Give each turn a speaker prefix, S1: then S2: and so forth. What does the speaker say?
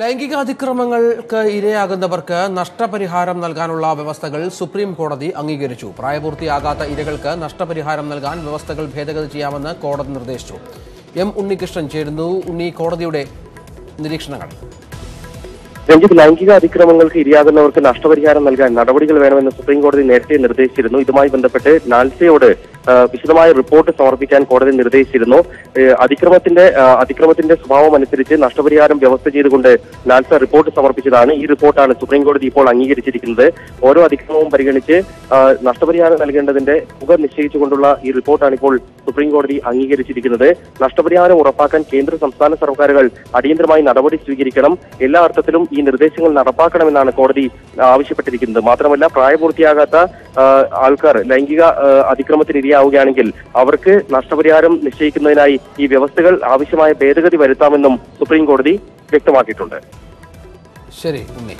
S1: ലൈംഗിക അതിക്രമങ്ങൾക്ക് ഇരയാകുന്നവർക്ക് നഷ്ടപരിഹാരം നൽകാനുള്ള വ്യവസ്ഥകൾ സുപ്രീം കോടതി അംഗീകരിച്ചു. പ്രായപൂർത്തിയാകാത്ത ഇരകൾക്ക് നഷ്ടപരിഹാരം നൽകാൻ വ്യവസ്ഥകൾ ഭേദഗതി ചെയ്യാമെന്ന് കോടതി നിർദ്ദേശിച്ചു. എം ഉണ്ണികൃഷ്ണൻ ചേരുന്നു. ഉണ്ണി കോടതിയുടെ നിരീക്ഷണങ്ങൾ.
S2: രഞ്ജിത്ത് ലൈംഗിക അതിക്രമങ്ങൾക്ക് ഇരയാകുന്നവർക്ക് നഷ്ടപരിഹാരം നൽകാൻ നടപടികൾ വേണമെന്ന് സുപ്രീം കോടതി നേരത്തെ നിർദ്ദേശിച്ചിരുന്നു. ഇതുമായി ബന്ധപ്പെട്ട് നാൽസയോട് വിശദമായ റിപ്പോർട്ട് സമർപ്പിക്കാൻ കോടതി നിർദ്ദേശിച്ചിരുന്നു. അതിക്രമത്തിന്റെ അതിക്രമത്തിന്റെ സ്വഭാവം അനുസരിച്ച് നഷ്ടപരിഹാരം വ്യവസ്ഥ ചെയ്തുകൊണ്ട് നാൽസ റിപ്പോർട്ട് സമർപ്പിച്ചതാണ്. ഈ റിപ്പോർട്ടാണ് സുപ്രീം കോടതി ഇപ്പോൾ അംഗീകരിച്ചിരിക്കുന്നത്. ഓരോ അതിക്രമവും പരിഗണിച്ച് നഷ്ടപരിഹാരം നൽകേണ്ടതിന്റെ തുക നിശ്ചയിച്ചുകൊണ്ടുള്ള ഈ റിപ്പോർട്ടാണ് ഇപ്പോൾ സുപ്രീം കോടതി അംഗീകരിച്ചിരിക്കുന്നത്. നഷ്ടപരിഹാരം ഉറപ്പാക്കാൻ കേന്ദ്ര സംസ്ഥാന സർക്കാരുകൾ അടിയന്തരമായി നടപടി സ്വീകരിക്കണം. എല്ലാ അർത്ഥത്തിലും ഈ നിർദ്ദേശങ്ങൾ നടപ്പാക്കണമെന്നാണ് കോടതി ആവശ്യപ്പെട്ടിരിക്കുന്നത്. മാത്രമല്ല പ്രായപൂർത്തിയാകാത്ത ആൾക്കാർ ലൈംഗിക ആ, ഇരയാവുകയാണെങ്കിൽ അവർക്ക് നഷ്ടപരിഹാരം നിശ്ചയിക്കുന്നതിനായി ഈ വ്യവസ്ഥകൾ ആവശ്യമായ ഭേദഗതി വരുത്താമെന്നും സുപ്രീം കോടതി വ്യക്തമാക്കിയിട്ടുണ്ട്.
S1: ശരി ഉണ്ണി